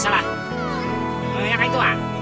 Masarap. Mamaya kayo to ah.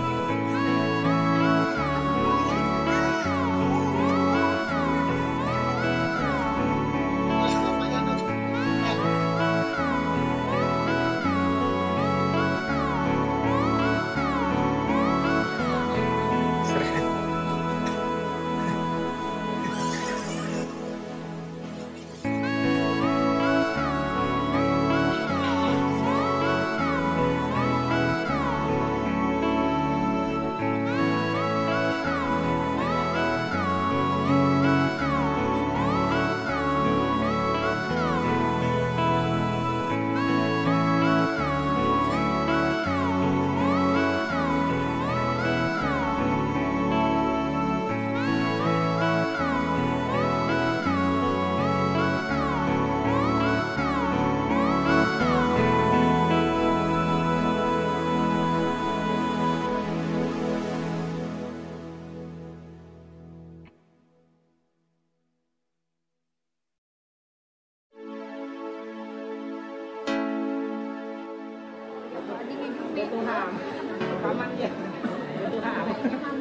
nhưng em không biết tôi hàm. Cảm ơn vậy tôi hàm.